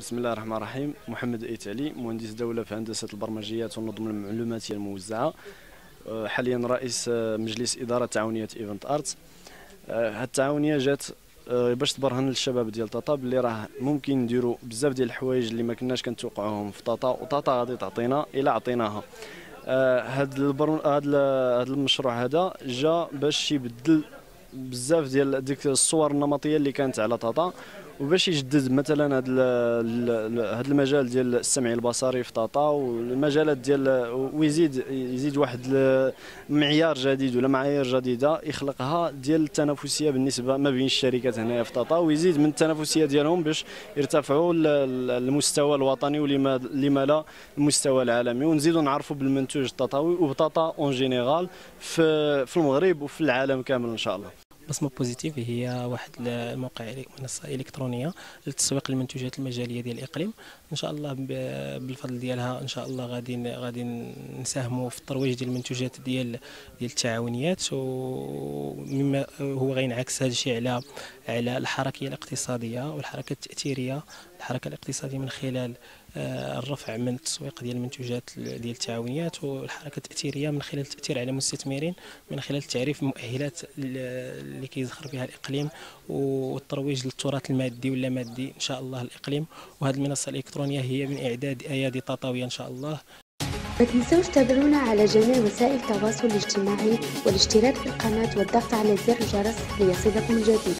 بسم الله الرحمن الرحيم. محمد ايت علي مهندس دولة في هندسة البرمجيات والنظم المعلوماتية الموزعة. أه، حاليا رئيس أه، مجلس إدارة تعاونية Event Art أه، هاد التعاونية جات باش تبرهن للشباب ديال طاطا باللي راه ممكن نديروا بزاف ديال الحوايج اللي ما كناش كنتوقعوهم في طاطا وطاطا غادي تعطينا الا عطيناها. هاد. هاد هاد المشروع هذا جا باش يبدل بزاف ديال ديك الصور النمطية اللي كانت على طاطا. وباش يجدد مثلا هذا هذا المجال ديال السمع البصري في طاطا والمجالات ديال ويزيد يزيد واحد معيار جديد ولا معايير جديدة يخلقها ديال التنافسية بالنسبة ما بين الشركات هنايا في طاطا ويزيد من التنافسية ديالهم باش يرتفعوا المستوى الوطني ولما لما لا المستوى العالمي. ونزيدوا نعرفوا بالمنتوج الطاطاوي وبطاطا en général في المغرب وفي العالم كامل إن شاء الله. بصمة positive هي واحد الموقع منصة إلكترونية للتسويق للمنتوجات المجالية ديال الاقليم إن شاء الله بالفضل ديالها إن شاء الله غادي غادي نساهموا في الترويج ديال المنتوجات ديال ديال التعاونيات. ومما هو غينعكس هذا الشيء على على الحركيه الإقتصادية والحركة التأثيرية الحركة الاقتصادية من خلال الرفع من التسويق ديال المنتوجات ديال التعاونيات والحركة التأثيرية من خلال التأثير على المستثمرين من خلال تعريف المؤهلات اللي كيزخر بها الإقليم والترويج للتراث المادي ولا مادي إن شاء الله الإقليم. وهذه المنصة الإلكترونية هي من إعداد أيادي تطاويه إن شاء الله. ما تنسوش تابعونا على جميع وسائل التواصل الاجتماعي والاشتراك في القناة والضغط على زر الجرس ليصلكم الجديد.